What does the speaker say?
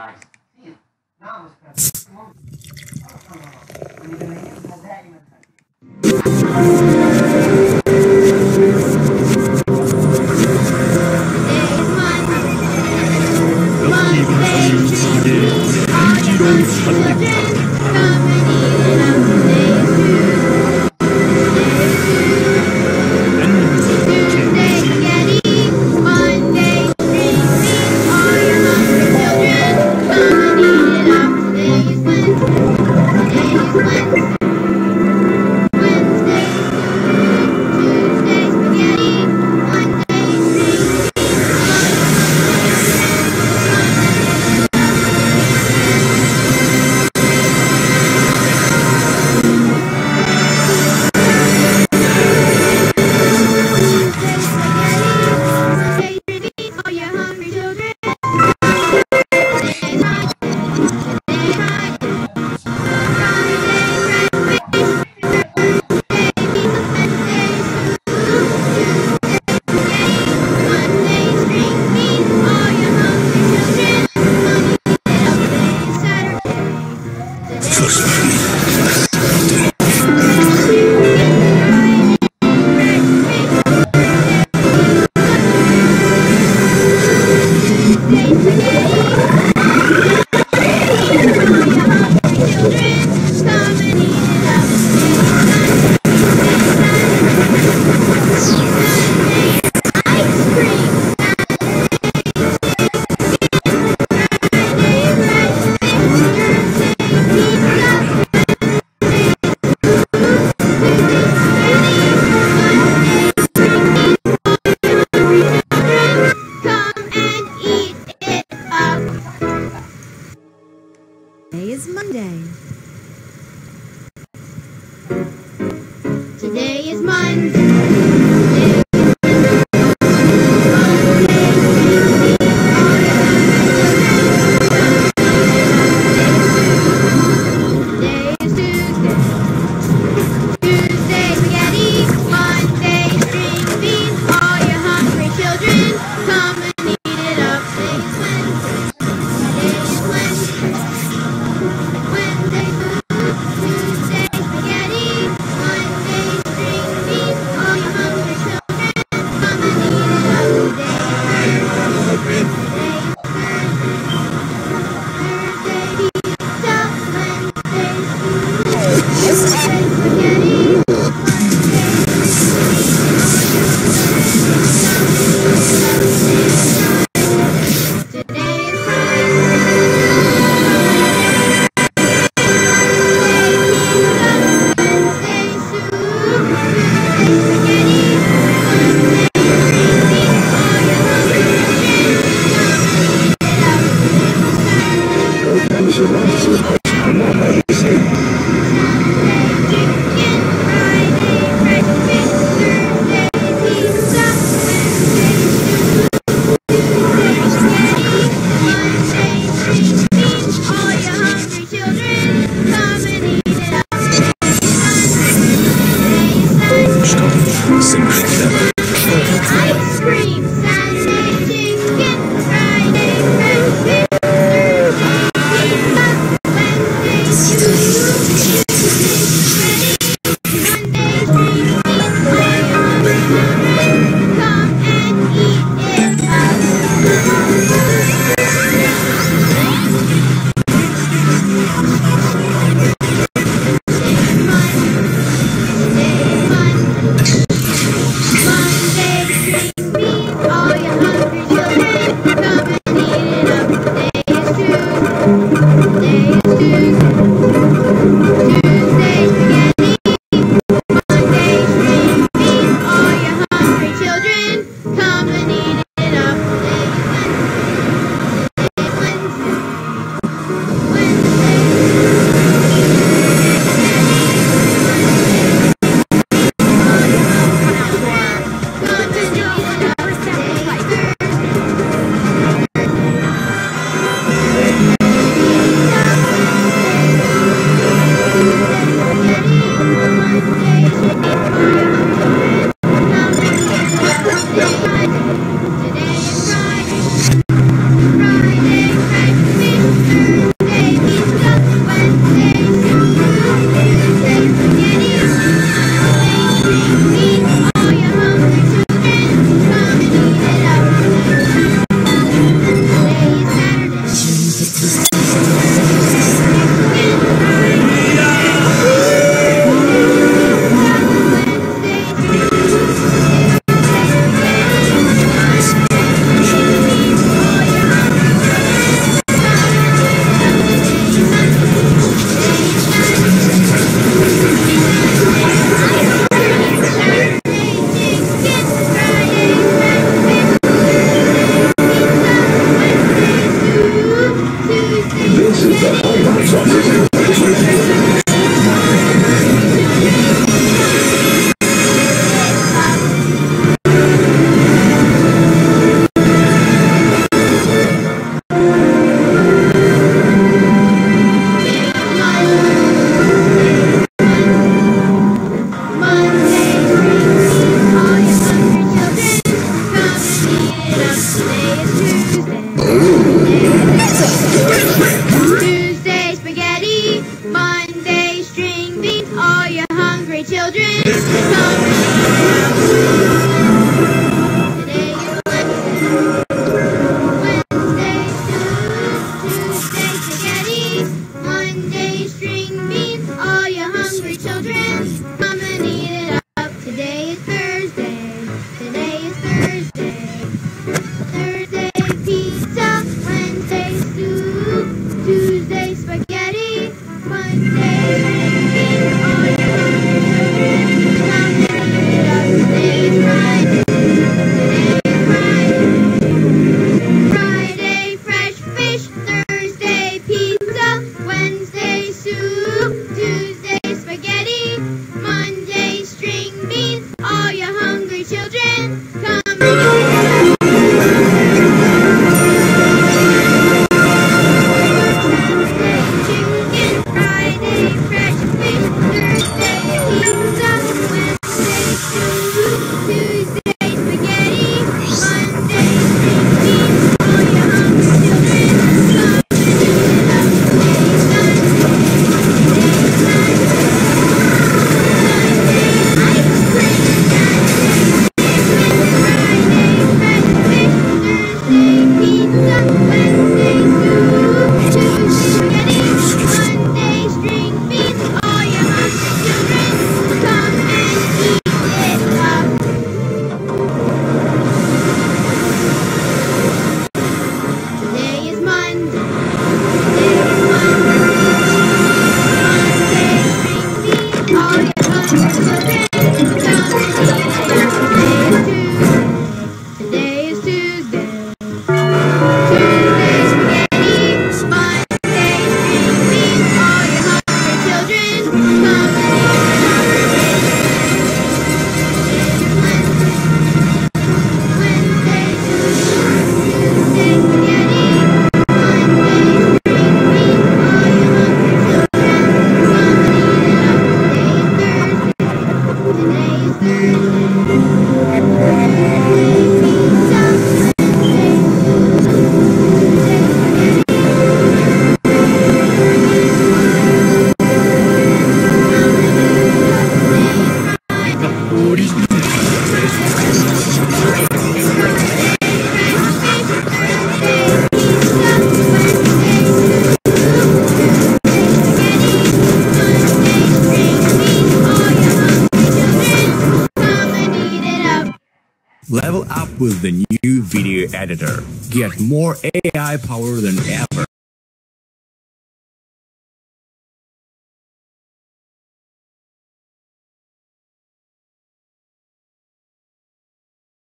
nice. No, is Monday. Today is Monday. Level up with the new video editor. Get more AI power than ever.